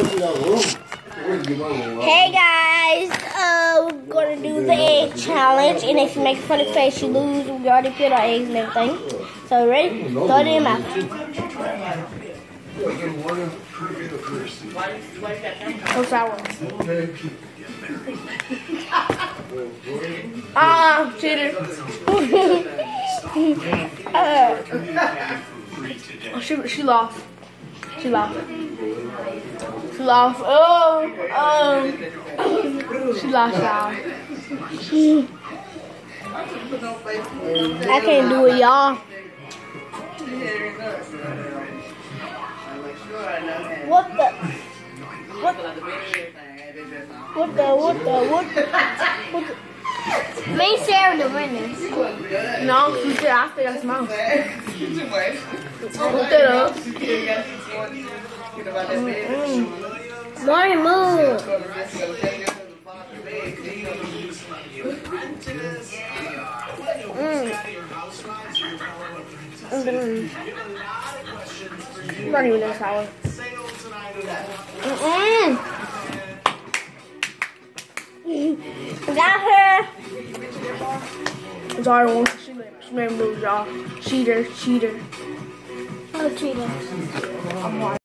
Hey guys, uh, we're gonna do the egg challenge, and if you make a funny face, you lose. We already put our eggs and everything. So ready? Throw it in your mouth. No sour. Ah, cheater. uh, oh, she she lost. She lost. She lost. Oh, um, she lost y'all. I can't do it, y'all. What the? What? What the? What the? What? What the? Me and the winners. No, she said I still got smile. That up. Mm. Mm. Mm. Not even that sour. Mm-mm. Got her. Sorry. She she made moves, y'all. Cheater, cheater. A cheater.